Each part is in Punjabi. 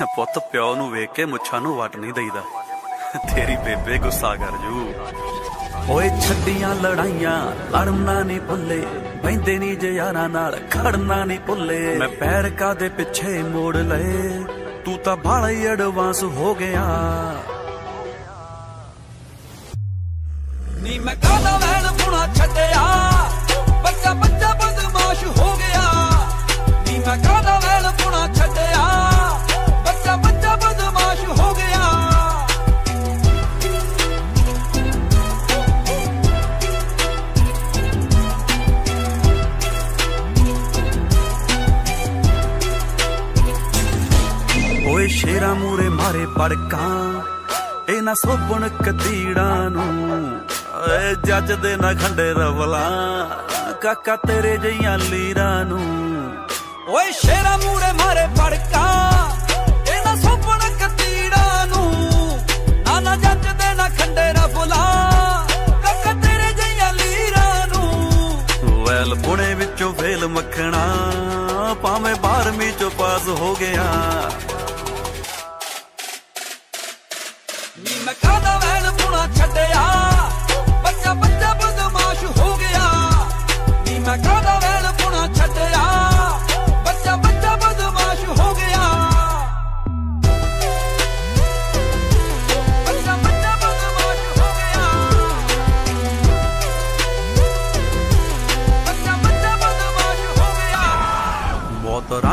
ਪੁੱਤ ਪਿਓ ਨੂੰ ਵੇਖ ਕੇ ਮੁੱਛਾਂ ਨੂੰ ਵਟ ਨਹੀਂ ਦਈਦਾ। ਤੇਰੀ ਬੇਬੇ ਗੁੱਸਾ ਕਰ ਜੂ। ਓਏ ਛੱਡੀਆਂ ਲੜਾਈਆਂ, ਲੜਨਾ ਨਹੀਂ ਭੁੱਲੇ। ਬੈਂਦੇ ਨਹੀਂ ਜੇ ਯਾਰਾਂ ਨਾਲ, ਖੜਨਾ ਨਹੀਂ ਭੁੱਲੇ। ਮੈਂ ਪੈਰ ਕਾਦੇ ਪਿੱਛੇ ਮੋੜ ਲਏ? ਤੂੰ ਤਾਂ ਬਾਲਾ ਹੀ ਐਡਵਾਂਸ ਹੋ ਗਿਆ। ਇਹ ਨਾ ਕਤੀੜਾਂ ਨੂੰ। ਓਏ ਜੱਜ ਦੇ ਨਾ ਖੰਡੇ ਰਵਲਾ, ਕਾਕਾ ਤੇਰੇ ਜਈਆਂ ਲੀਰਾਂ ਨੂੰ। ਓਏ ਸ਼ੇਰਾ ਮੂਰੇ ਮਾਰੇ ਪੜਕਾ ਇਹ ਸੋਪਣ ਕਤੀੜਾ ਨੂੰ। ਨਾ ਨਾ ਜੱਜ ਦੇ ਨਾ ਖੰਡੇ ਰਫਲਾ ਕੱਕ ਤੇਰੇ ਜਈਆਂ ਲੀਰਾਂ ਨੂੰ। ਵੈਲ ਬੁਣੇ ਵਿੱਚੋਂ ਫੇਲ ਮੱਖਣਾ, ਭਾਵੇਂ 12ਵੀਂ ਚੋਂ ਪਾਸ ਹੋ ਗਿਆ।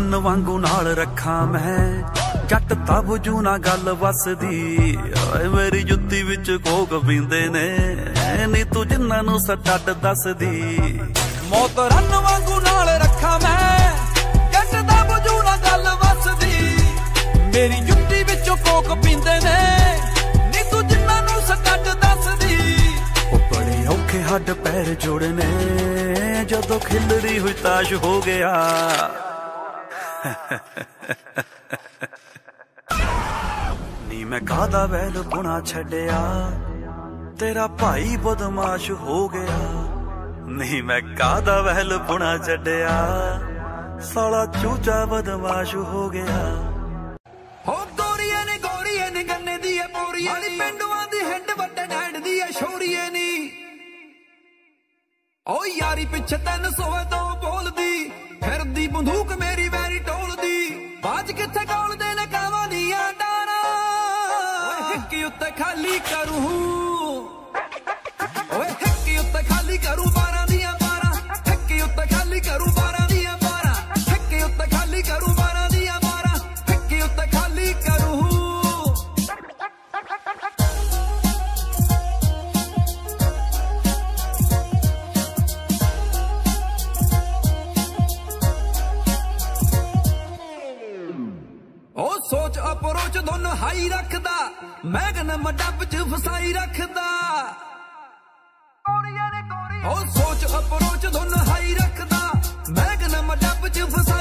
ਬਹੁਤ ਵਾਂਗੂ ਨਾਲ ਰੱਖਾਂ ਮੈਂ। ਜੱਟ ਤਬ ਜੂ ਨਾ ਗੱਲ ਵਸਦੀ। ਓਏ ਮੇਰੀ ਜੁੱਤੀ ਵਿੱਚ ਕੋਕ ਪੀਂਦੇ ਨੇ। ਨੀ ਤੂੰ ਜਿੰਨਾਂ ਨੂੰ ਸੱਟ ਦੱਸਦੀ। ਮੌਤ ਰਨ ਵਾਂਗੂ ਨਾਲ ਰੱਖਾਂ ਮੈਂ। ਜੱਟ ਦਾ ਬਜੂ ਨਾ ਗੱਲ ਵਸਦੀ। ਮੇਰੀ ਜੁੱਤੀ ਵਿੱਚੋਂ ਕੋਕ ਪੀਂਦੇ ਨੇ। ਨੀ ਤੂੰ ਜਿੰਨਾਂ ਨੂੰ ਸੱਟ ਦੱਸਦੀ। ਉਹ ਬੜੇ ਔਖੇ ਹੱਡ ਪੈਰ ਜੋੜਨੇ। ਜਦੋਂ ਖਿਲੜੀ ਹੋਈ ਤਾਸ਼ ਹੋ ਗਿਆ। ਨੀ ਮੈਂ ਕਾਦਾ ਵੈਲ ਪੁਣਾ ਛੱਡਿਆ? ਤੇਰਾ ਭਾਈ ਬਦਮਾਸ਼ ਹੋ ਗਿਆ। ਨਹੀਂ ਮੈਂ ਕਾਦਾ ਵਹਿਲ ਪੁਣਾ ਛੱਡਿਆ? ਸਾਲਾ ਚੂਚਾ ਬਦਮਾਸ਼ ਹੋ ਗਿਆ। ਹੋ ਗੋਰੀਏ ਨੇ ਗੋਰੀਏ ਨੇ ਗੰਨੇ ਦੀ ਐ ਪੋਰੀਏ ਨੀ। ਪਿੰਡਵਾਂ ਦੀ ਹਿੰਡ ਵੱਡੇ ਡੈਡ ਦੀ ਐ ਸ਼ੋਰੀਏ ਨੀ। ਓ ਯਾਰੀ ਪਿੱਛੇ ਤੈਨ ਸੋਵੇ ਤੋਂ ਬੋਲਦੀ ਫਿਰਦੀ ਬੰਦੂਕ ਮੇਰੀ ਵੈਰੀ ਟੋਲਦੀ ਬਾਜ ਕਿੱਥੇ ਗੋਲਦੇ ਨੇ ਕਾਵਾਂ ਦੀਆਂ ਡਾਰਾਂ ਓਏ, ਹਿੱਕੀ ਉੱਤੇ ਖਾਲੀ ਕਰੂ। ਓਏ, ਹਿੱਕੀ ਉੱਤੇ ਖਾਲੀ ਕਰੂ ਹਾਈ ਰੱਖਦਾ। ਮੈਂ ਕਹਿੰਦਾ ਮੈਂ ਡੱਬ ਚ ਫਸਾਈ ਰੱਖਦਾ ਉਹ ਸੋਚ ਅਪਰੋਚ ਦੋਨੋਂ ਹਾਈ ਰੱਖਦਾ। ਮੈਂ ਕਹਿੰਦਾ ਮੈਂ ਡੱਬ ਚ ਫਸਾਈ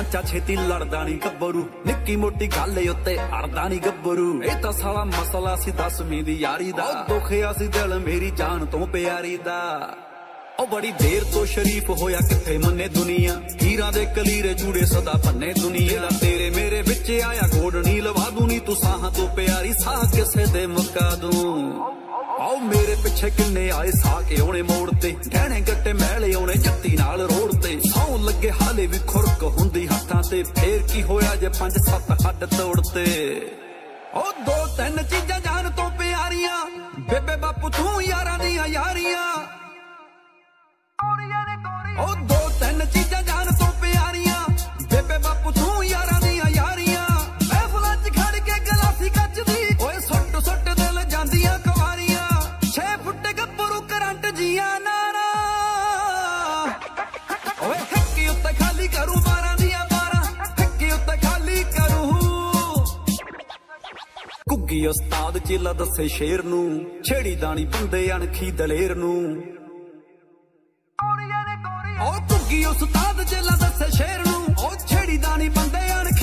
ਸਰਪੰਚਾ ਛੇਤੀ ਲੜਦਾ ਨਹੀਂ ਗੱਭਰੂ। ਨਿੱਕੀ ਮੋਟੀ ਗੱਲ ਏ ਉੱਤੇ ਅੜਦਾ ਨਹੀਂ ਗੱਭਰੂ। ਇਹ ਤਾਂ ਸਾਲਾ ਮਸਲਾ ਸੀ ਦਸਵੀਂ ਦੀ ਯਾਰੀ ਦਾ। ਉਹ ਦੁਖਿਆ ਸੀ ਦਿਲ ਮੇਰੀ ਜਾਨ ਤੋਂ ਪਿਆਰੀ ਦਾ। ਉਹ ਬੜੀ ਦੇਰ ਤੋਂ ਸ਼ਰੀਫ ਹੋਇਆ ਕਿੱਥੇ ਮੰਨੇ ਦੁਨੀਆ? ਹੀਰਾਂ ਦੇ ਕਲੀਰੇ ਜੂੜੇ ਸਦਾ ਪੰਨੇ ਦੁਨੀਆ ਤੇਰੇ ਮੇਰੇ ਵਿੱਚ ਆਇਆ ਗੋਡ ਲਵਾ ਦੂੰ ਨੀ ਤੂੰ ਸਾਹਾਂ ਤੋਂ ਪਿਆਰੀ ਸਾਹ ਕਿਸੇ ਦੇ ਮੁਕਾ ਦੂੰ। ਆਓ ਮੇਰੇ ਪਿੱਛੇ ਕਿੰਨੇ ਆਏ ਸਾਹ ਆਉਣੇ ਮੋੜ ਤੇ। ਗਹਿਣੇ ਗੱਟੇ ਮਹਿਲੇ ਆਉਣੇ ਜੱਤੀ ਨਾਲ ਰੋੜ ਤੇ। ਸੌ ਲੱਗੇ ਹਾਲੇ ਵੀ ਖੁਰਕ ਹੁੰਦੀ ਹੱਥਾਂ ਤੇ। ਫੇਰ ਕੀ ਹੋਇਆ ਜੇ ਪੰਜ ਸੱਤ ਹੱਡ ਤੋੜਤੇ ਉਹ ਦੋ ਤਿੰਨ ਚੀਜ਼ਾਂ ਜਾਨ ਤੋਂ ਪਿਆਰੀਆਂ। ਬੇਬੇ ਬਾਪੂ ਤੂੰ ਯਾਰਾਂ ਦੀਆਂ ਯਾਰੀਆਂ। ਉਹ ਦੋ ਤਿੰਨ ਚੀਜ਼ਾਂ ਜਾਣ ਤੋਂ ਪਿਆਰੀਆਂ। ਬੇਬੇ ਬਾਪੂ ਤੂੰ ਯਾਰਾਂ ਦੀਆਂ ਯਾਰੀਆਂ। ਮਹਿਫਲਾਂ 'ਚ ਖੜ ਕੇ ਗਲਾਸੀ ਕੱਚ ਦੀ ਓਏ ਸੁੱਟ ਸੁੱਟ ਦਿਲ ਜਾਂਦੀਆਂ ਕੁਵਾਰੀਆਂ। 6 ਫੁੱਟ ਗੱਭਰੂ ਕਰੰਟ ਜੀਆਂ ਨਾਰਾ। ਓਏ ਹੱਕੀ ਉੱਤੇ ਖਾਲੀ ਕਰੂ 12 ਦੀਆਂ 12 ਹੱਕੀ ਉੱਤੇ ਖਾਲੀ ਕਰੂ। ਕੁੱਗੀ ਉਸਤਾਦ ਚੇਲਾ ਦੱਸੇ ਸ਼ੇਰ ਨੂੰ। ਛੇੜੀ ਦਾਣੀ ਬੰਦੇ ਅਣਖੀ ਦਲੇਰ ਨੂੰ। ਉਹ ਕੁੱਗੀ ਉਸਤਾਦ ਚੇਲਾ ਦੱਸੇ ਸ਼ੇਰ ਨੂੰ। ਉਹ ਛੇੜੀ ਦਾਣੀ ਬੰਦੇ ਅਣਖੀ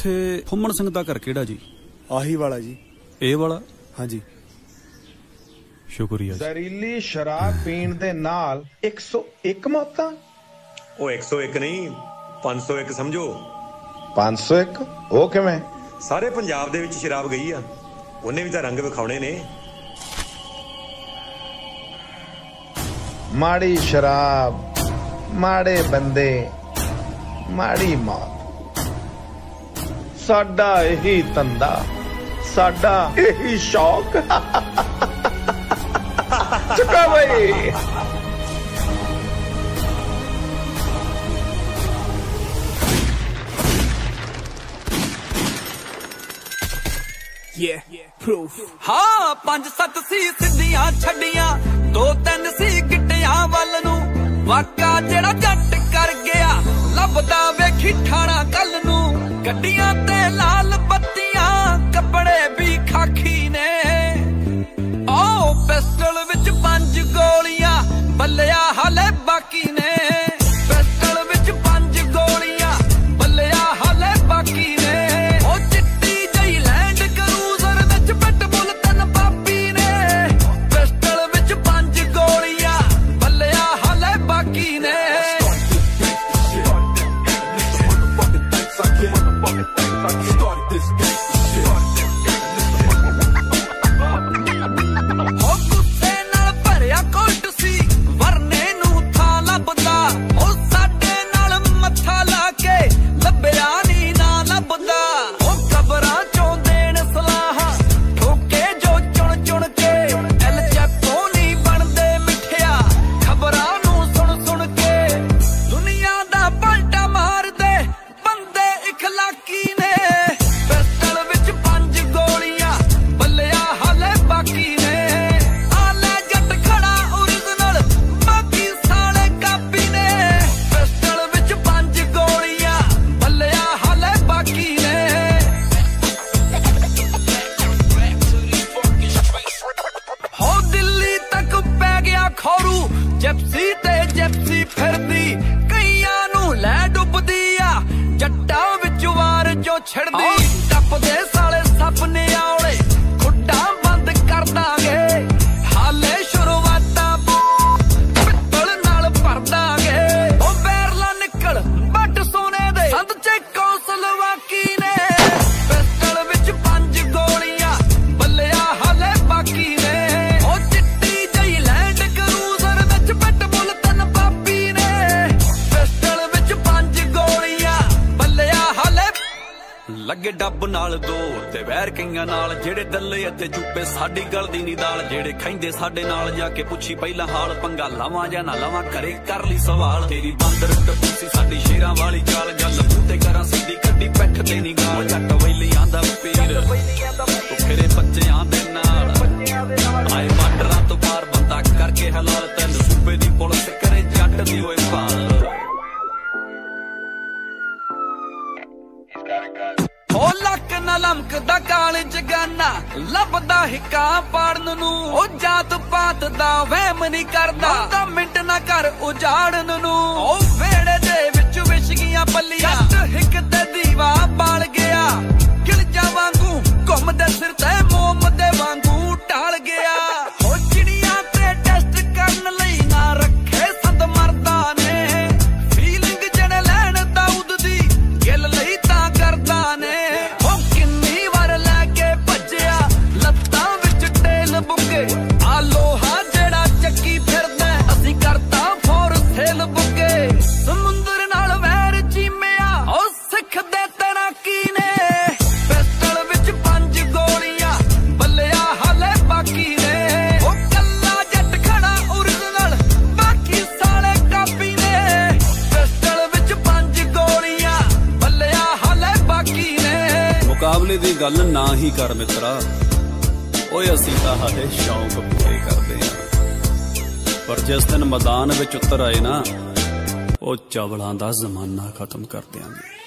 ਇੱਥੇ ਫੁੰਮਣ ਸਿੰਘ ਦਾ ਘਰ ਕਿਹੜਾ ਜੀ? ਆਹੀ ਵਾਲਾ ਜੀ। ਇਹ ਵਾਲਾ? ਹਾਂਜੀ। ਸ਼ੁਕਰੀਆ ਜੀ। ਜ਼ਹਿਰੀਲੀ ਸ਼ਰਾਬ ਪੀਣ ਦੇ ਨਾਲ 101 ਮੌਤਾਂ? ਉਹ 101 ਨਹੀਂ 501 ਸਮਝੋ। 501 ਉਹ ਕਿਵੇਂ? ਸਾਰੇ ਪੰਜਾਬ ਦੇ ਵਿੱਚ ਸ਼ਰਾਬ ਗਈ ਆ। ਉਹਨੇ ਵੀ ਤਾਂ ਰੰਗ ਵਿਖਾਉਣੇ ਨੇ। ਮਾੜੀ ਸ਼ਰਾਬ ਮਾੜੇ ਬੰਦੇ ਮਾੜੀ ਮੌਤ। ਸਾਡਾ ਇਹੀ ਤੰਦਾ ਸਾਡਾ ਇਹੀ ਸ਼ੌਕ। ਚੁਕਾ ਬਈ। ਹਾਂ, ਪੰਜ ਸੱਤ ਸੀ ਸਿੱਧੀਆਂ ਛੱਡੀਆਂ, ਦੋ ਤਿੰਨ ਸੀ ਗਿੱਟਿਆਂ ਵੱਲ ਨੂੰ। ਵਾਕਾ ਜਿਹੜਾ ਜੱਟ ਕਰ ਗਿਆ, ਲੱਭਦਾ ਵੇਖੀ ਠਾਣਾ ਕੱਲ ਨੂੰ। ਗੱਡੀਆਂ ਤੇ ਲਾਲ ਬੱਤੀਆਂ ਕੱਪੜੇ ਵੀ ਖਾਖੀ ਨੇ। ਓ ਪਿਸਟਲ ਵਿੱਚ ਪੰਜ ਗੋਲੀਆਂ ਬੱਲਿਆ ਲੱਗੇ ਨਾਲ ਦੋ ਤੇ ਵੈਰ ਕਈਆਂ ਨਾਲ, ਜਿਹੜੇ ਦੱਲੇ ਅਤੇ ਚੁੱਪੇ ਸਾਡੀ ਗੱਲ ਦੀ ਨੀ ਦਾਲ ਜਿਹੜੇ ਖੈਂਦੇ ਸਾਡੇ ਨਾਲ, ਜਾ ਕੇ ਪੁੱਛੀ ਪਹਿਲਾਂ ਹਾਲ, ਪੰਗਾ ਲਾਵਾਂ ਜਾਂ ਨਾ ਲਾਵਾਂ, ਘਰੇ ਕਰ ਲਈ ਸਵਾਲ। ਤੇਰੀ ਬਾਂਦਰ ਟੱਪੂਸੀ ਸਾਡੀ ਸ਼ੇਰਾਂ ਵਾਲੀ ਚਾਲ ਗੱਲ ਤੇ ਕਰਾਂ ਸਿੱਧੀ ਕੱਢੀ ਪੈਠ ਤੇ ਨੀ ਗਾਲ ਜੱਟ ਵੈਲੀ ਆਂਦਾ ਪੀਰ ਤੂੰ ਫਿਰੇ ਬੱਚਿਆਂ ਦੇ ਨਾਲ। ਆਏ ਬਾਰਡਰਾਂ ਤੋਂ ਪਾਰ ਬੰਦਾ ਕਰਕੇ ਹਲਾਲ ਤੈਨੂੰ। ਸੂਬੇ ਦੀ ਪੁਲਿਸ ਕਰੇ ਜੱਟ ਦੀ ਓਏ ਭਾਲ ਉਹ ਲੱਕ ਨਾ ਲਮਕਦਾ ਕਾਲਜ ਜਗਾਨਾ, ਲੱਭਦਾ ਹਿੱਕਾ ਪਾੜਨ ਨੂੰ। ਉਹ ਜਾਤ ਪਾਤ ਦਾ ਵਹਿਮ ਨਹੀਂ ਕਰਦਾ ਤਾਂ ਮਿੰਟ ਨਾ ਕਰ ਉਜਾੜਨ ਨੂੰ। ਉਹ ਵੇੜੇ ਦੇ ਵਿੱਚ ਵਿਛਗੀਆਂ ਪੱਲੀਆਂ ਹਿੱਕ ਤੇ ਦੀਵਾ ਬਾਲ ਗਿਆ। ਗਿਲਜਾ ਵਾਂਗੂ ਘੁੰਮਦੇ ਸਿਰ ਤੇ ਮੋਮ ਦੇ ਵਾਂਗੂ ਢਾਲ ਗਿਆ। 75 ਆਏ ਨਾ ਉਹ ਚਾਵਲਾਂ ਦਾ ਜ਼ਮਾਨਾ ਖਤਮ ਕਰ ਦਿਆਂਗੇ।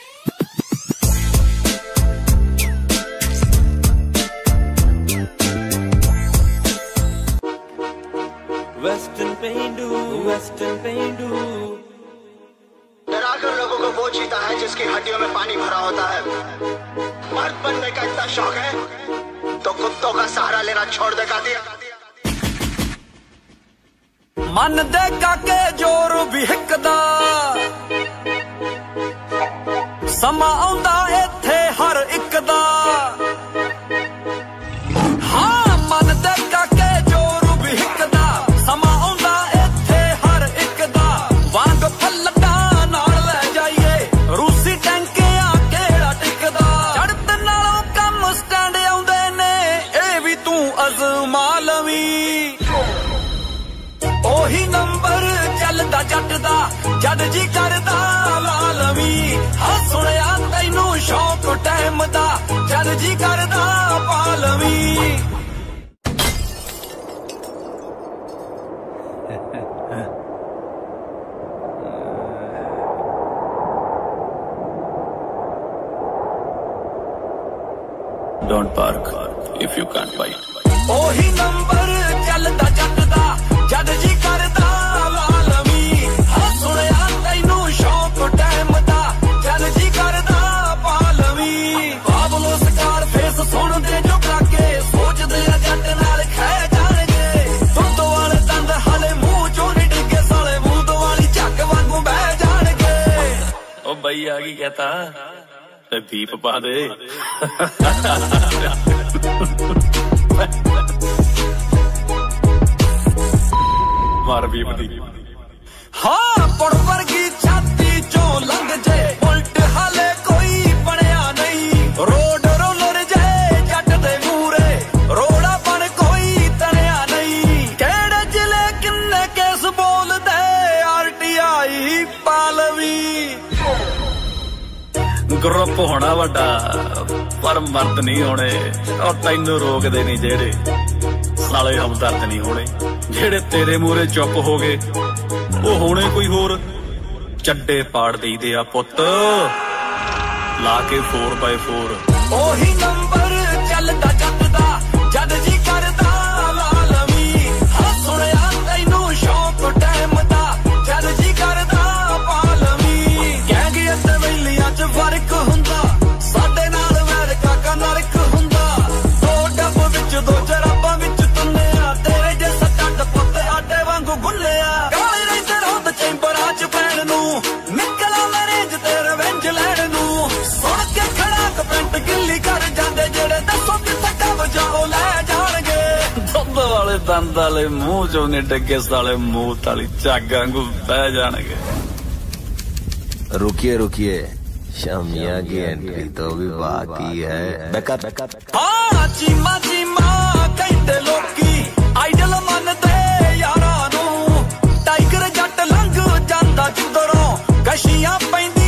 ਹਿੱਕਦਾ ਸਮਾਂ ਆਉਂਦਾ ਉਹ ਬਈ ਆ ਕੀ ਕਹਤਾ? ਤੇ ਦੀਪ ਪਾ ਦੇ। ਮਾਰ ਗਰੁੱਪ ਹੋਣਾ ਵੱਡਾ, ਪਰ ਮਰਦ ਨਹੀਂ ਹੋਣੇ। ਉਹ ਤੈਨੂੰ ਰੋਕਦੇ ਨਹੀਂ ਜਿਹੜੇ, ਸਾਲੇ ਹਮਦਰਦ ਨਹੀਂ ਹੋਣੇ। ਜਿਹੜੇ ਤੇਰੇ ਮੂਹਰੇ ਚੁੱਪ ਹੋ ਗਏ, ਉਹ ਹੋਣੇ ਕੋਈ ਹੋਰ? ਚੱਡੇ ਪਾੜ ਦੇਈਦੇ ਆ ਪੁੱਤ। ਲਾ ਕੇ 4x4 ਉਹੀ ਦੰਦ ਵਾਲੇ ਮੂੰਹ ਚੋਂ ਨੇ ਡੱਗੇ ਸਾਲੇ ਮੂੰਹ ਵਾਲੀ ਝੱਗ ਵਾਂਗੂ ਬਹਿ ਜਾਣਗੇ रुकिए रुकिए शमिया की एंट्री तो भी बाकी है बैकअप बैकअप ਹਾਂ ਚੀਮਾ ਚੀਮਾ ਕਹਿੰਦੇ ਲੋਕੀ ਆਈਡਲ ਮੰਨਦੇ ਯਾਰਾਂ ਨੂੰ ਟਾਈਗਰ ਜੱਟ ਲੰਘ ਜਾਂਦਾ ਜਿੱਧਰੋਂ ਕਸ਼ੀਆਂ ਪੈਂਦੀਆਂ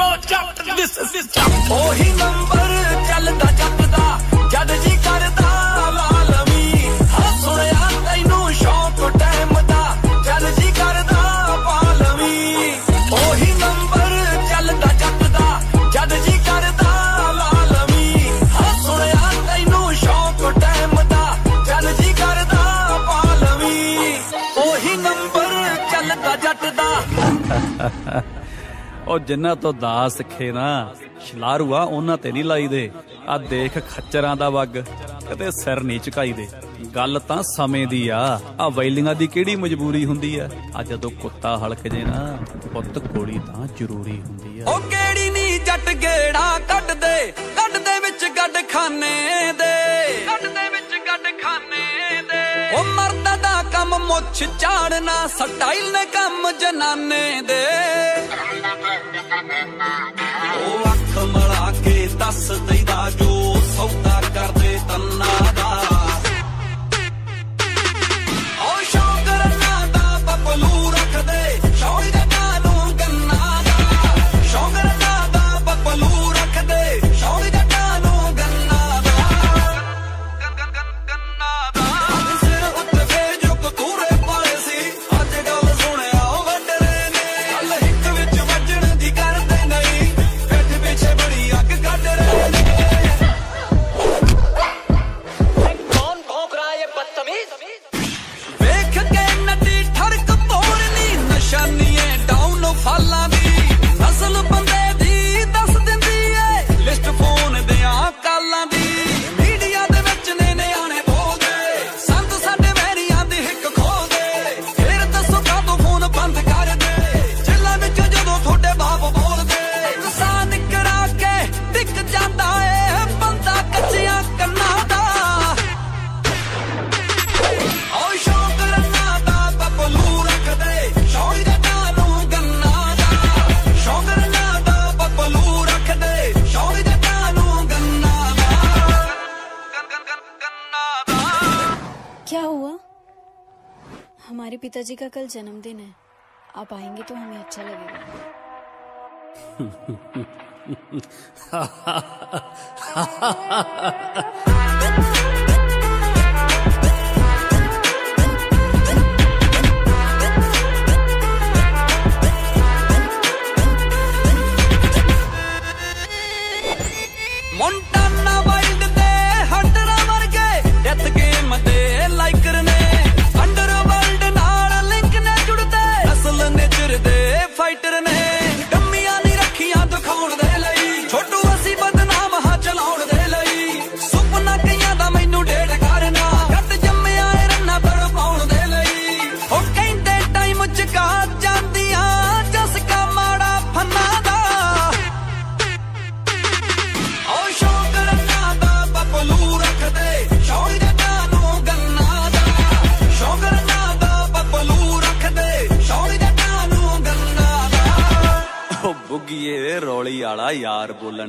ਇਜ਼ ਜੱਟ ਦਿਸ ਇਜ਼ ਜੱਟ ਉਹੀ ਨੰਬਰ ਚੱਲਦਾ ਜੱਟ ਦਾ ਜਦ ਜੀ ਕਰਦਾ ਲਾਲਵੀ ਹਾਂ, ਸੁਣਿਆ ਤੈਨੂੰ ਸ਼ੌਕ ਟਾਈਮ ਦਾ ਜਦ ਜੀ ਕਰਦਾ ਪਾਲਵੀ ਉਹੀ ਨੰਬਰ ਚੱਲਦਾ ਜੱਟ ਦਾ ਜਦ ਜੀ ਕਰਦਾ ਲਾਲਵੀ ਹਾਂ, ਸੁਣਿਆ ਤੈਨੂੰ ਸ਼ੌਕ ਟਾਈਮ ਦਾ ਜਦ ਜੀ ਕਰਦਾ ਪਾਲਵੀ ਉਹੀ ਨੰਬਰ ਚੱਲਦਾ ਜੱਟ ਦਾ ਉਹ ਜਿਨ੍ਹਾਂ ਤੋਂ ਦਾਸ ਸਿੱਖੇ ਨਾ ਸ਼ਲਾਰੂ ਆ ਉਹਨਾਂ ਤੇ ਨਹੀਂ ਲਾਈਦੇ। ਆ ਦੇਖ ਖੱਚਰਾਂ ਦਾ ਵੱਗ ਕਦੇ ਸਿਰ ਨਹੀਂ ਝੁਕਾਈ ਦੇ ਗੱਲ ਤਾਂ ਸਮੇਂ ਦੀ ਆ ਆ ਵੈਲਿੰਗਾਂ ਦੀ ਕਿਹੜੀ ਮਜਬੂਰੀ ਹੁੰਦੀ ਆ? ਆ ਜਦੋਂ ਕੁੱਤਾ ਹਲਕ ਜੇ ਨਾ ਪੁੱਤ ਗੋਲੀ ਤਾਂ ਜ਼ਰੂਰੀ ਹੁੰਦੀ ਆ। ਉਹ ਕਿਹੜੀ ਨੀ ਜੱਟ ਗੇੜਾ ਕੱਢਦੇ ਕੱਢਦੇ ਵਿੱਚ ਗੱਡ ਖਾਨੇ ਦੇ। ਕੱਢਦੇ ਵਿੱਚ ਗੱਡ ਖਾਨੇ ਦੇ। ਉਹ ਮਰਦ ਦਾ ਕੰਮ ਮੁੱਛ ਝਾੜਨਾ ਸਟਾਈਲ ਨੇ ਕੰਮ ਜਨਾਨੇ ਦੇ। ਉਹ ਅੱਖ ਮਲਾ ਕੇ ਦੱਸ ਦਈਦਾ ਜੋ ਸੌਦਾ ਕਰਦੇ ਤੰਨਾ पिताजी का कल जन्मदिन है आप आएँगे तो हमें अच्छा लगेगा ਬੋਲਣ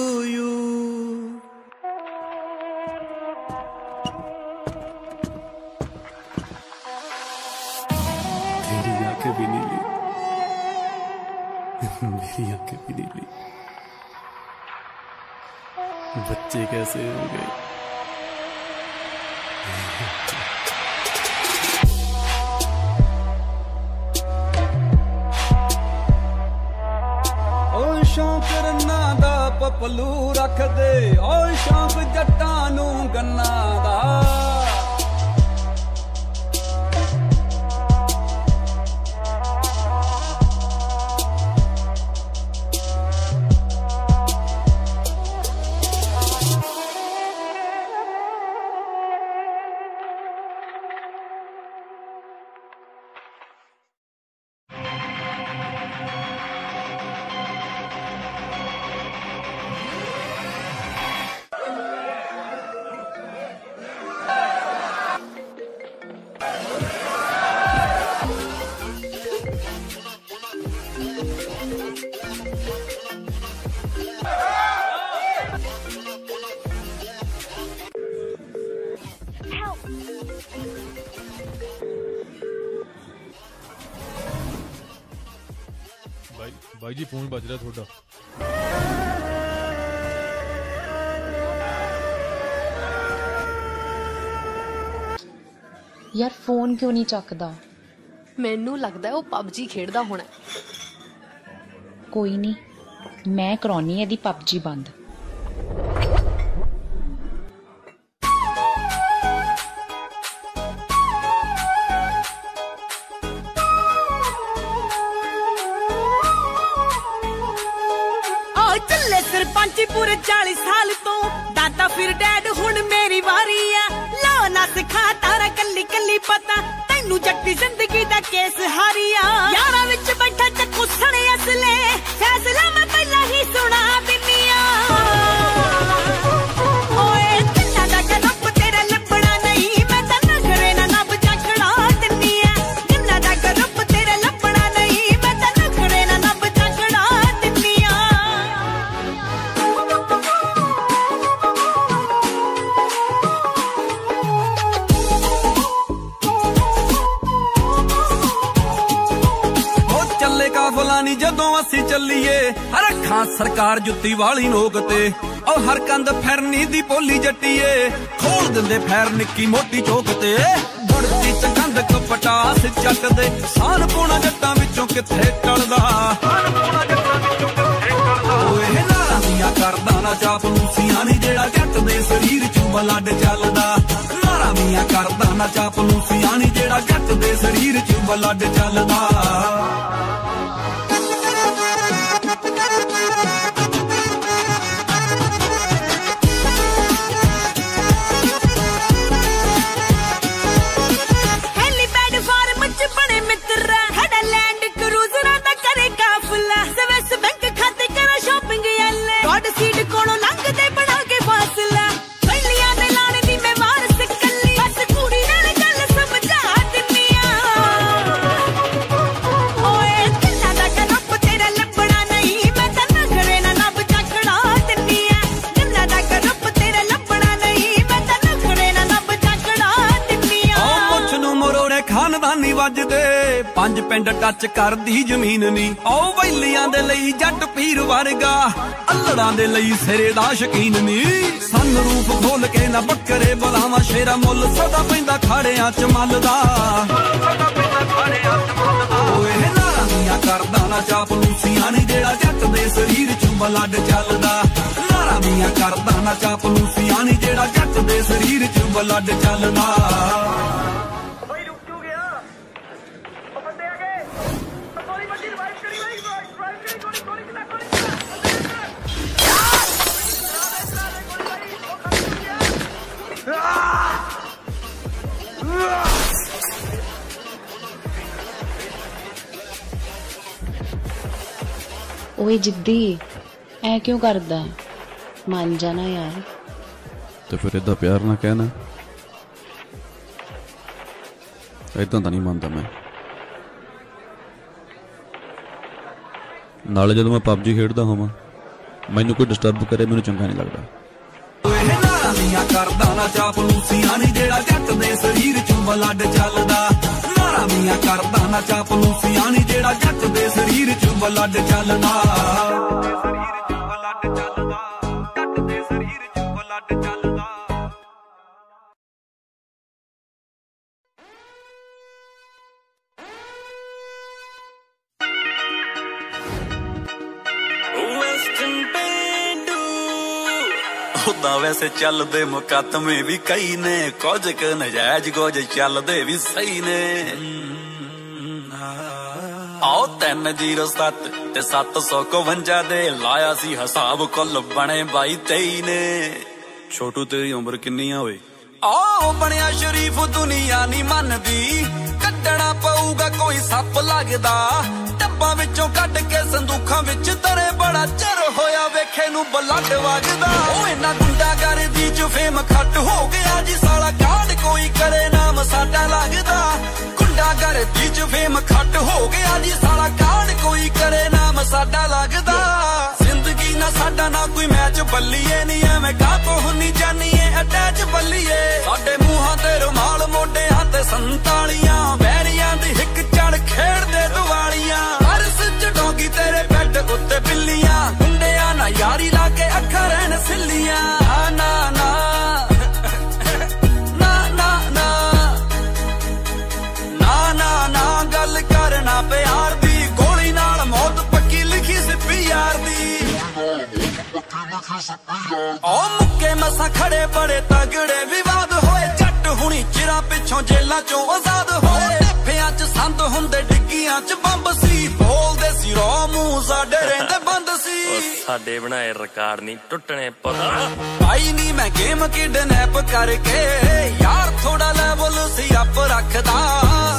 मेरी आंखें भी नीली बच्चे कैसे हो गए? ਸ਼ੌਂਕ ਰੰਨਾ ਦਾ ਪਪਲੂ ਰੱਖਦੇ ਓ ਸ਼ੌਂਕ ਜੱਟਾਂ ਨੂੰ ਗੰਨਾ ਦਾ। ਫੋਨ ਵੱਜ ਰਿਹਾ ਤੁਹਾਡਾ। ਯਾਰ ਫੋਨ ਕਿਉਂ ਨਹੀਂ ਚੱਕਦਾ? ਮੈਨੂੰ ਲੱਗਦਾ ਉਹ ਪਬਜੀ ਖੇਡਦਾ ਹੋਣਾ ਕੋਈ ਨਹੀਂ ਮੈਂ ਕਰਾਉਣੀ ਇਹਦੀ ਪਬਜੀ ਬੰਦ। きだりや。やら ਜੁੱਤੀ ਵਾਲੀ ਨੋਕ ਤੇ। ਉਹ ਹਰ ਕੰਦ ਫੈਰਨੀ ਦੀ ਬੋਲੀ ਜੱਟੀਏ। ਖੋਲ ਦਿੰਦੇ ਫੈਰ ਨਿੱਕੀ ਮੋਟੀ ਚੋਕ ਤੇ। ਬੜਦੀ ਚ ਕੰਧ ਕਪਟਾਸ ਚੱਟ ਦੇ ਸਾਨ ਪੋਣਾ ਜੱਟਾਂ ਵਿੱਚੋਂ ਕਿੱਥੇ ਟਲਦਾ? ਸਾਨ ਪੋਣਾ ਜੱਟਾਂ ਵਿੱਚੋਂ ਕਿੱਥੇ ਟਲਦਾ ਓਏ ਨਾਰਾਂ ਦੀਆਂ ਕਰਦਾ ਨਾ ਚਾਪਲੂਸੀਆਂ ਨੀ ਜਿਹੜਾ ਜੱਟ ਦੇ ਸਰੀਰ ਚੋਂ ਬਲੱਡ ਚੱਲਦਾ। ਨਾਰਾਂ ਦੀਆਂ ਕਰਦਾ ਨਾ ਚਾਪ ਚਾਪਲੂਸੀਆਂ ਨੀ ਜਿਹੜਾ ਜੱਟ ਦੇ ਸਰੀਰ ਚੋਂ ਬਲੱਡ ਚੱਲਦਾ। ਪਿੰਡ ਟੱਚ ਕਰਦੀ ਜ਼ਮੀਨ ਨੀ। ਓ ਵੈਲੀਆਂ ਦੇ ਲਈ ਜੱਟ ਪੀਰ ਵਰਗਾ, ਅਲੜਾਂ ਦੇ ਲਈ ਸਿਰੇ ਦਾ ਸ਼ਕੀਨ ਨੀ। ਸੰਨ ਰੂਪ ਖੋਲ ਕੇ ਨਾ ਬੱਕਰੇ ਬਲਾਵਾ, ਸ਼ੇਰਾ ਮੁੱਲ ਸਦਾ ਪੈਂਦਾ ਖਾੜਿਆਂ ਚ ਮੱਲ ਦਾ ਓਏ, ਨਾਰਾਂ ਦੀਆਂ ਕਰਦਾ ਨਾ ਚਾਪਲੂਸੀਆਂ ਨੀ, ਜਿਹੜਾ ਜੱਟ ਦੇ ਸਰੀਰ ਚ ਬਲੱਡ ਚੱਲਦਾ। ਨਾਰਾਂ ਦੀਆਂ ਕਰਦਾ ਨਾ ਚਾਪਲੂਸੀਆਂ ਨੀ, ਜਿਹੜਾ ਜੱਟ ਦੇ ਸਰੀਰ ਚ ਬਲੱਡ ਚੱਲਦਾ। ਓਏ ਜਿੱਦੀ ਐ ਕਿਉਂ ਕਰਦਾ? ਮੰਨ ਜਾਣਾ ਯਾਰ। ਤੇ ਫਿਰ ਇਦਾਂ ਪਿਆਰ ਨਾਲ ਕਹਿਣਾ। ਇਦਾਂ ਤਾਂ ਨਹੀਂ ਮੰਨਦਾ ਮੈਂ। ਨਾਲੇ ਜਦੋਂ ਮੈਂ ਪਬਜੀ ਖੇਡਦਾ ਹੋਵਾਂ ਮੈਨੂੰ ਕੋਈ ਡਿਸਟਰਬ ਕਰੇ ਮੈਨੂੰ ਚੰਗਾ ਨਹੀਂ ਲੱਗਦਾ। ਕਰਦਾ ਨਾ ਚਾਪਲੂਸੀਆਂ ਨੀ ਜਿਹੜਾ ਜੱਟ ਦੇ ਸਰੀਰ ਚ ਬਲੱਡ ਚੱਲਦਾ। ਦੀਆਂ ਕਰਦਾ ਨਾ ਨੂੰ ਸਿਆਣੀ ਜਿਹੜਾ ਜੱਟ ਦੇ ਸਰੀਰ ਚ ਬਲੱਡ ਚੱਲਦਾ ਉਦਾਂ ਵੈਸੇ ਚੱਲਦੇ ਮੁਕੱਦਮੇ ਵੀ ਕਈ ਨੇ। ਕੁਝ ਕੁ ਨਜਾਇਜ਼ ਕੁਝ ਚੱਲਦੇ ਵੀ ਸਹੀ ਨੇ। ਆਓ 307 ਤੇ 751 ਦੇ ਲਾਇਆ ਸੀ ਹਿਸਾਬ ਕੁੱਲ ਬਣੇ 22 23 ਨੇ। ਛੋਟੂ ਤੇਰੀ ਉਮਰ ਕਿੰਨੀ ਆ ਓਏ? ਆਓ ਬਣਿਆ ਸ਼ਰੀਫ ਦੁਨੀਆ ਨਹੀਂ ਮੰਨਦੀ। ਕੱਢਣਾ ਪਊਗਾ ਕੋਈ ਸੱਪ ਲੱਗਦਾ। ਟੱਬਾਂ ਵਿੱਚੋਂ ਕੱਢ ਕੇ ਸੰਦੂਖਾਂ ਵਿੱਚ ਤਰੇ ਬੜਾ ਚਿਰ ਹੋਇਆ ਵੇਖੇ ਨੂੰ ਬਲੱਡ ਵੱਜਦਾ। ਓ ਇਹਨਾਂ ਗੁੰਡਾਗਰਦੀ ਚ ਫੇਮ ਖੱਟ ਹੋ ਗਿਆ ਜੀ, ਸਾਲਾ ਕਾਂਡ ਕੋਈ ਕਰੇ ਨਾਮ ਸਾਡਾ ਲੱਗਦਾ। ਗੁੰਡਾਗਰਦੀ ਚ ਫੇਮ ਖੱਟ ਹੋ ਗਿਆ ਜੀ, ਸਾਲਾ ਕਾਂਡ ਕੋਈ ਕਰੇ ਨਾਮ ਸਾਡਾ ਲੱਗਦਾ। ਜ਼ਿੰਦਗੀ ਨਾ ਸਾਡਾ, ਨਾ ਕੋਈ ਮੈਚ ਬੱਲੀਏ ਨਹੀਂ ਐਵੇਂ ਕਾਹਤੋਂ ਹੁੰਨੀ ਜਾਨੀਏ ਅਟੈਚ ਬੱਲੀਏ। ਸਾਡੇ ਮੂੰਹਾਂ ਤੇ ਰੁਮਾਲ ਮੋਢਿਆਂ ਤੇ ਸੰਤਾਲੀਆਂ, ਵੈਰੀਆਂ ਦੀ ਹਿੱਕ ਚੜ ਖੇਡਦੇ ਦੁਆਲੀਆਂ ਤੇਰੇ ਬੈੱਡ ਉੱਤੇ ਬਿੱਲੀਆਂ। ਗੁੰਡਿਆਂ ਨਾ ਯਾਰੀ ਲਾ ਕੇ ਅੱਖਾਂ ਰਹਿਣ ਸਿੱਲੀਆਂ। ਆ ਨਾ ਨਾ। ਨਾ ਨਾ ਨਾ। ਨਾ ਨਾ ਨਾ। ਗੱਲ ਕਰਨਾ ਪਿਆਰ ਦੀ। ਗੋਲੀ ਨਾਲ ਮੌਤ ਪੱਕੀ ਲਿਖੀ ਸੀ ਪਿਆਰ ਦੀ। ਓ ਮੁੱਕੇ ਮਸਾਂ ਖੜੇ ਬੜੇ ਤਗੜੇ। ਵਿਵਾਦ ਹੋਏ ਜੱਟ ਹੁਣੀ ਚਿਰਾਂ ਪਿੱਛੋਂ ਜੇਲਾਂ ਚੋਂ ਆਜ਼ਾਦ ਹੋਏ। ਟੱਫਿਆਂ 'ਚ ਸੰਦ ਹੁੰਦੇ, ਡਿੱਗੀਆਂ 'ਚ ਸਾਡੇ ਬਣਾਏ ਰਿਕਾਰਡ ਨਹੀਂ, ਟੁੱਟਣੇ ਪਤਾ। ਭਾਈ ਨਹੀਂ ਮੈਂ ਗੇਮ ਕਿਡਨੈਪ ਕਰਕੇ, ਯਾਰ ਥੋੜਾ ਲੈਵਲ ਸੀ ਅਪ ਰੱਖਦਾ।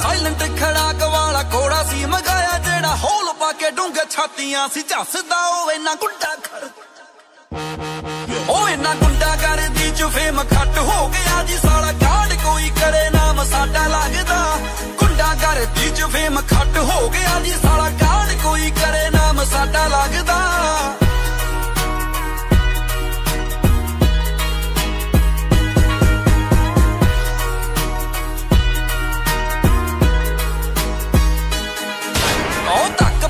ਸਾਇਲੈਂਟ ਖੜਾਕ ਵਾਲਾ ਕੋੜਾ ਸੀ ਮਗਾਇਆ, ਜਿਹੜਾ ਹੋਲ ਪਾ ਕੇ ਡੂੰਘੇ ਛਾਤੀਆਂ ਸੀ। ਝੱਸਦਾ ਉਹ ਇੰਨਾ ਗੁੱਡਾ ਕਰ ਉਹ ਇੰਨਾ ਗੁੰਡਾ ਕਰਦੀ ਚ ਫੇਮ ਖੱਟ ਹੋ ਗਿਆ ਜੀ। ਸਾਲਾ ਕਾਂਡ ਕੋਈ ਕਰੇ ਨਾਮ ਸਾਡਾ ਲੱਗਦਾ। ਗੁੰਡਾ ਕਰਦੀ ਚ ਫੇਮ ਖੱਟ ਹੋ ਗਿਆ ਜੀ। ਸਾਲਾ ਕਾਂਡ ਕੋਈ ਕਰੇ ਨਾਮ ਸਾਡਾ ਲੱਗਦਾ।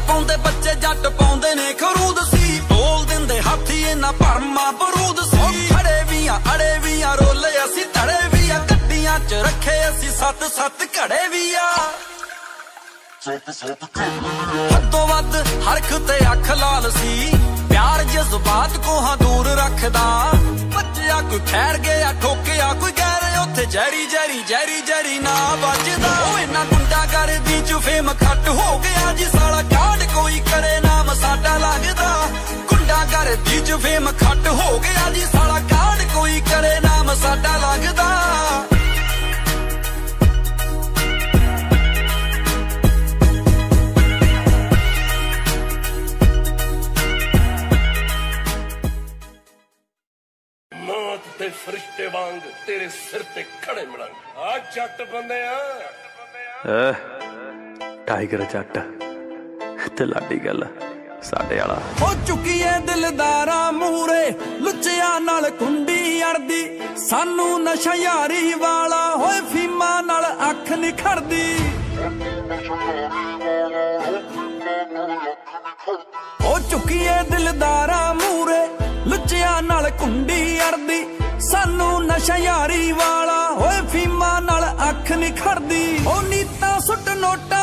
ਪਾਉਂਦੇ ਬੱਚੇ ਜੱਟ ਪਾਉਂਦੇ ਨੇ ਖਰੂਦ ਸੀ। ਬੋਲ ਦਿੰਦੇ ਹਾਥੀ ਇਹਨਾਂ ਭਰਮਾ ਬਰੂਦ ਸੀ। ਖੜੇ ਵੀ ਆ ਅੜੇ ਵੀ ਆ ਰੋਲੇ ਅਸੀਂ ਧੜੇ ਵੀ ਆ। ਗੱਡੀਆਂ 'ਚ ਰੱਖੇ ਅਸੀਂ ਸੱਤ ਸੱਤ ਘੜੇ ਵੀ ਆ। ਹੱਦੋਂ ਵੱਧ ਹਰਖ ਤੇ ਅੱਖ ਲਾਲ ਸੀ। ਪਿਆਰ ਜਜ਼ਬਾਤ ਕੋਹਾਂ ਦੂਰ ਰੱਖਦਾ। ਬੱਚਿਆ ਕੋਈ ਖੈਰ ਗਿਆ ਠੋਕਿਆ ਕੋਈ ਗੈਰ। ਉੱਥੇ ਜੈਰੀ ਜੈਰੀ ਜੈਰੀ ਜੈਰੀ ਨਾ ਵੱਜਦਾ। ਓ ਇਹਨਾਂ ਗੁੰਡਾ ਕਰਦੀ ਚ ਫੇਮ ਖੱਟ ਹੋ ਗਿਆ ਜੀ ਸਾਲਾ ਕਾਢ ਕੋਈ ਕਰੇ ਨਾਮ ਸਾਡਾ ਲੱਗਦਾ। ਗੁੰਡਾ ਕਰਦੀ ਚ ਫੇਮ ਖੱਟ ਹੋ ਗਿਆ ਜੀ ਸਾਲਾ ਕਾਢ ਕੋਈ ਕਰੇ ਨਾਮ ਸਾਡਾ ਲੱਗਦਾ। ਤੇ ਫਰਿਸ਼ਤੇ ਵਾਂਗ ਤੇਰੇ ਸਿਰ ਤੇ ਖੜੇ ਮਿਲਾਂਗੇ ਆ ਜੱਟ ਬੰਦੇ ਆ। ਟਾਈਗਰ ਜੱਟ। ਤੇ ਲਾਡੀ ਗੱਲ ਸਾਡੇ ਵਾਲਾ। ਹੋ ਚੁੱਕੀ ਏ ਮੂਰੇ ਲੁੱਚਿਆਂ ਨਾਲ ਕੁੰਡੀ ਅੜਦੀ। ਸਾਨੂੰ ਨਸ਼ਾ ਯਾਰੀ ਵਾਲਾ, ਹੋਏ ਫੀਮਾ ਨਾਲ ਅੱਖ ਨਿਖੜਦੀ ਹੋ ਚੁੱਕੀ ਏ ਦਿਲਦਾਰਾਂ ਮੂਰੇ ਲੁੱਚਿਆਂ ਨਾਲ ਕੁੰਡੀ ਅੜਦੀ। ਸਾਨੂੰ ਨਸ਼ਾ ਯਾਰੀ ਵਾਲਾ, ਹੋਏ ਫੀਮਾ ਨਾਲ ਅੱਖ ਨਿਖੜਦੀ ਉਹ ਨੀਤਾ ਸੁੱਟ ਨੋਟਾਂ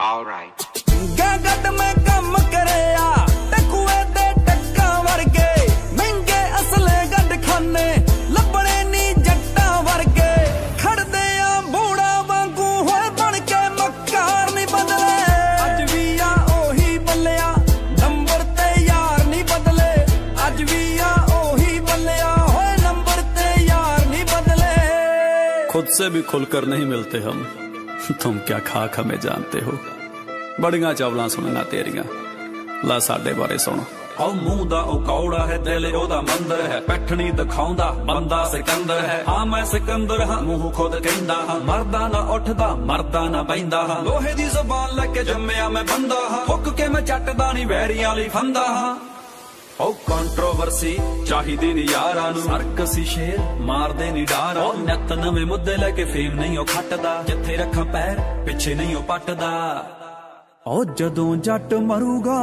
All right. ਗਗਟ ਮੈਂ ਕੰਮ ਕਰਿਆ ਟਕੂਏ ਦੇ ਟੱਕਾਂ ਜੱਟਾਂ ਵਰਗੇ। ਬਦਲੇ। ਅੱਜ ਵੀ ਆ ਬੱਲਿਆ ਨੰਬਰ ਤੇ ਯਾਰ ਨਹੀਂ ਬਦਲੇ। ਅੱਜ ਵੀ ਆ ਬੱਲਿਆ ਹੋਏ ਨੰਬਰ ਤੇ ਯਾਰ ਨਹੀਂ ਬਦਲੇ। ਖੁਦ ਸੇ ਵੀ ਖੁੱਲ ਕਰ ਨਹੀਂ ਮਿਲਤੇ ਹਮ। ਤੁਮ ਕਿਆ ਖਾਕ ਹਮੇ ਜਾਣਤੇ ਹੋ ਬੜੀਆਂ ਚਾਵਲਾਂ ਸੁਣਨਾ ਤੇਰੀਆਂ ਲਾ ਸਾਡੇ ਬਾਰੇ ਸੁਣ ਹਉ ਮੂੰਹ ਦਾ ਔਕੌੜਾ ਹੈ ਦਿਲ ਉਹਦਾ ਮੰਦਰ ਹੈ ਪੈਠਣੀ ਦਿਖਾਉਂਦਾ ਬੰਦਾ ਸਿਕੰਦਰ ਹੈ ਹਾਂ ਮੈਂ ਸਿਕੰਦਰ ਹਾਂ ਮੂੰਹ ਖੁਦ ਕਹਿੰਦਾ ਹਾਂ ਮਰਦਾ ਨਾ ਉੱਠਦਾ ਮਰਦਾ ਨਾ ਬੈਂਦਾ ਹਾਂ ਲੋਹੇ ਦੀ ਜ਼ੁਬਾਨ ਲੈ ਕੇ ਜੰਮਿਆ ਮੈਂ ਬੰਦਾ ਹਾਂ ਫੁੱਕ ਕੇ ਮੈਂ ਚੱਟਦਾ ਨਹੀਂ ਵੈਰੀਆਂ ਲਈ ਫੰਦਾ ਹਾਂ ਉਹ ਕੰਟਰੋਵਰਸੀ ਚਾਹੀਦੀ ਨਹੀਂ ਯਾਰਾਂ ਨੂੰ। ਸਰਕਸੀ ਸ਼ੇਰ ਮਾਰਦੇ ਨਹੀਂ ਡਾਰ ਉਹ ਨਿਤ ਨਵੇਂ ਮੁੱਦੇ ਲੈ ਕੇ ਫੇਮ ਨਹੀਂ ਉਹ ਖੱਟਦਾ। ਜਿੱਥੇ ਰੱਖਾਂ ਪੈਰ ਪਿੱਛੇ ਨਹੀਂ ਉਹ ਪੱਟਦਾ। ਉਹ ਜਦੋਂ ਜੱਟ ਮਰੂਗਾ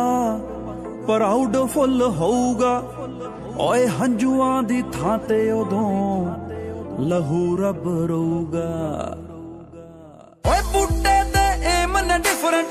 ਪ੍ਰਾਊਡ ਫੁੱਲ ਹੋਊਗਾ। ਓਏ ਹੰਝੂਆਂ ਦੀ ਥਾਂ ਤੇ ਉਦੋਂ ਲਹੂ ਰੱਬ ਰੋਊਗਾ। ਓਏ ਬੁੱਟੇ ਤੇ ਏਮ ਨੇ ਡਿਫਰੈਂਟ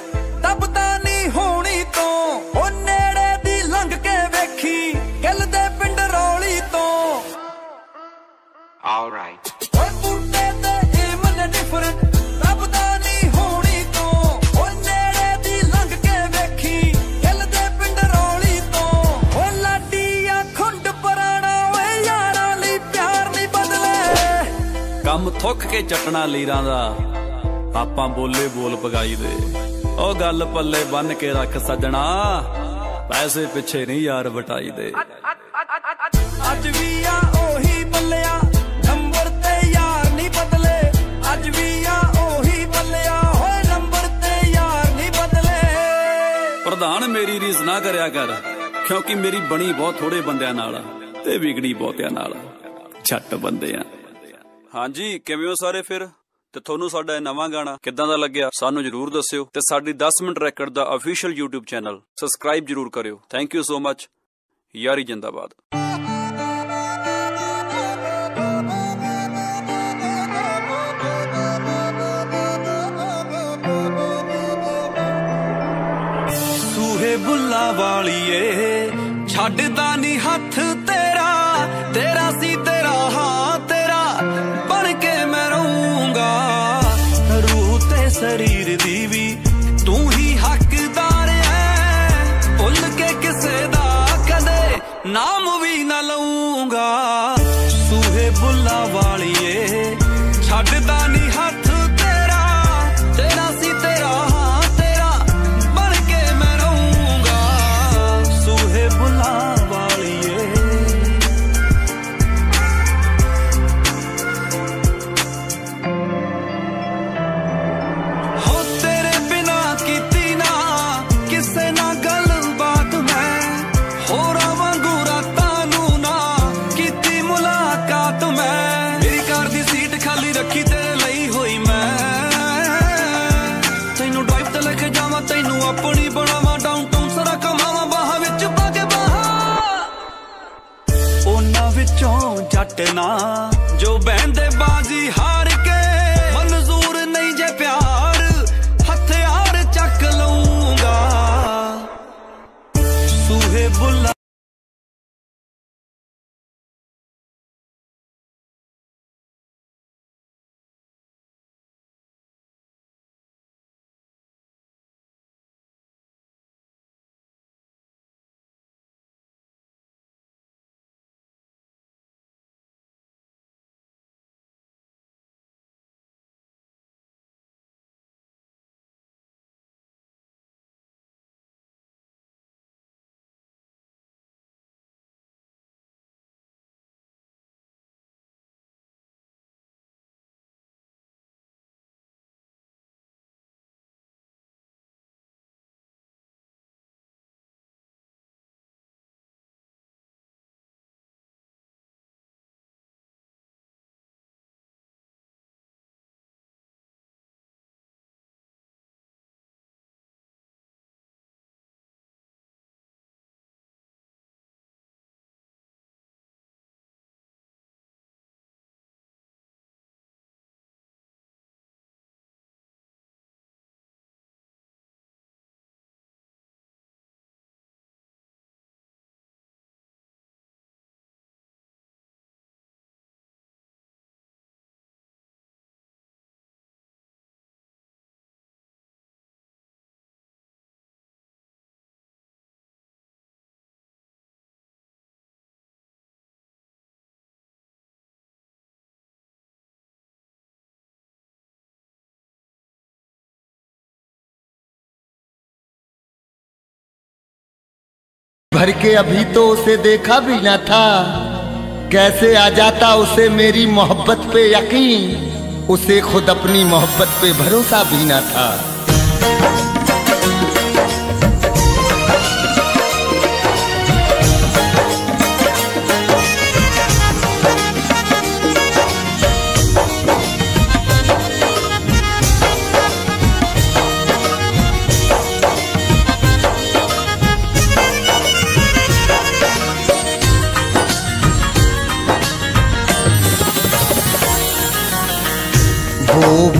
ਥੁੱਕ ਲੀਰਾਂ ਦਾ, ਆਪਾਂ ਬੋਲੇ ਬੋਲ ਪਗਾਈ ਦੇ। ਉਹ ਗੱਲ ਪੱਲੇ ਬੰਨ ਕੇ ਰੱਖ ਸੱਜਣਾ, ਪੈਸੇ ਪਿੱਛੇ ਨਹੀਂ ਯਾਰ ਵਟਾਈ ਦੇ। ਅੱਜ ਵੀ ਆ ਉਹੀ ਬੱਲਿਆ ਨੰਬਰ ਤੇ ਯਾਰ ਨਹੀਂ ਬਦਲੇ। ਅੱਜ ਵੀ ਆ ਉਹੀ ਬੱਲਿਆ ਹੋਏ ਨੰਬਰ ਤੇ ਯਾਰ ਨਹੀਂ ਬਦਲੇ। ਪ੍ਰਧਾਨ, ਮੇਰੀ ਰੀਸ ਨਾ ਕਰਿਆ ਕਰ, ਕਿਉਂਕਿ ਮੇਰੀ ਬਣੀ ਬਹੁਤ ਥੋੜੇ ਬੰਦਿਆਂ ਨਾਲ ਤੇ ਵਿਗੜੀ ਬਹੁਤਿਆਂ ਨਾਲ। ਛੱਟ ਬੰਦੇ ਆ। ਹਾਂਜੀ, ਕਿਵੇਂ ਹੋ ਸਾਰੇ ਫਿਰ? ਤੇ ਤੁਹਾਨੂੰ ਸਾਡਾ ਇਹ ਨਵਾਂ ਗਾਣਾ ਕਿੱਦਾਂ ਦਾ ਲੱਗਿਆ, ਸਾਨੂੰ ਜਰੂਰ ਦੱਸਿਓ। ਤੇ ਸਾਡੀ 10 ਮਿੰਟ ਰੈਕਡ ਦਾ ਅਫੀਸ਼ੀਅਲ YouTube ਚੈਨਲ ਸਬਸਕ੍ਰਾਈਬ ਜਰੂਰ ਕਰਿਓ। ਥੈਂਕ ਯੂ ਸੋ ਮੱਚ ਯਾਰੀ ਜਿੰਦਾਬਾਦ। ਸੂਹੇ ਬੁੱਲਾ ਵਾਲੀਏ, ਛੱਡਦਾ ਨਹੀਂ ਹੱਥ ਤੇਰਾ ਤੇਰਾ ਸੀ भर के अभी तो उसे देखा भी ना था। कैसे आ जाता उसे मेरी मोहब्बत पे यकीन? उसे खुद अपनी मोहब्बत पे भरोसा भी ना था।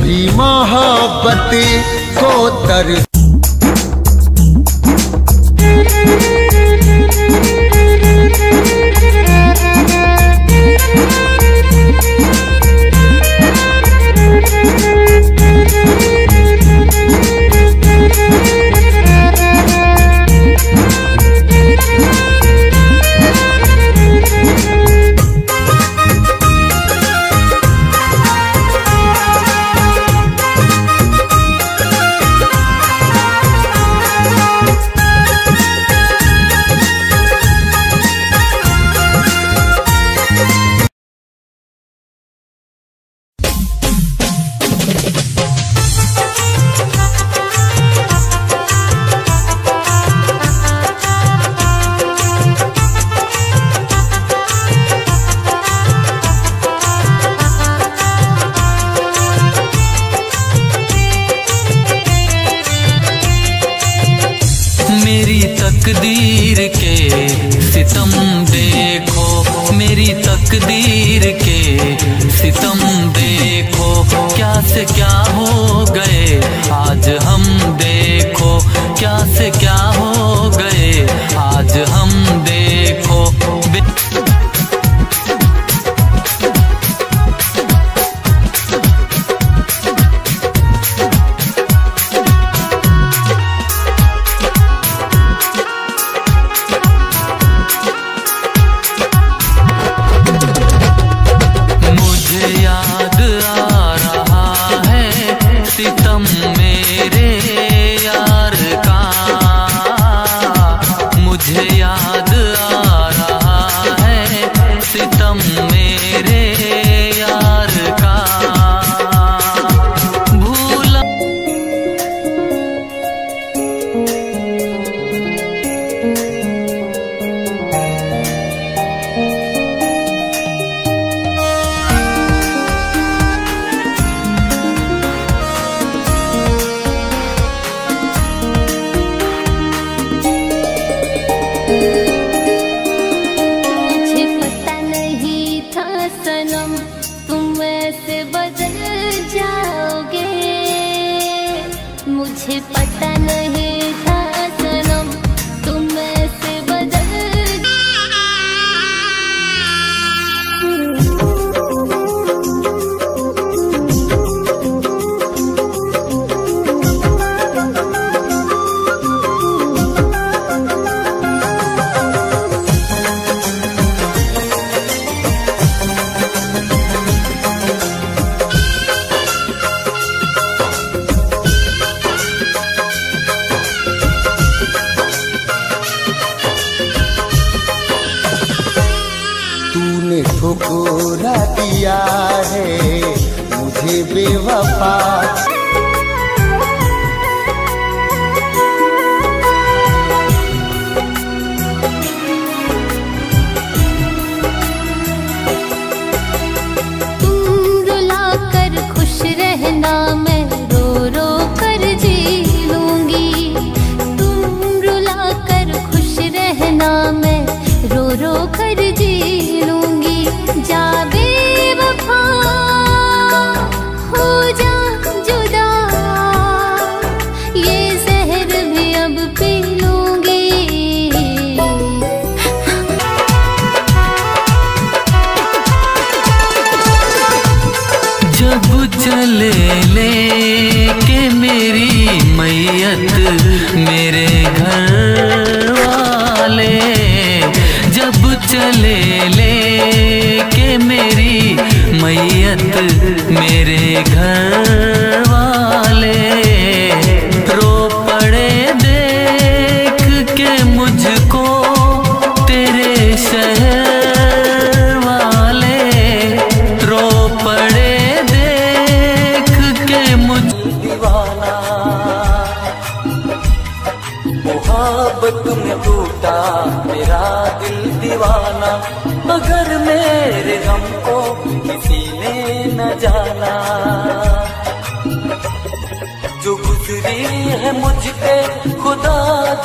भी मोहब्बत को तर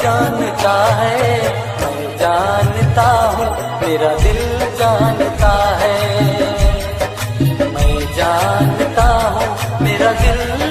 जानता है मैं जानता हूँ मेरा दिल जानता है। मैं जानता हूँ मेरा दिल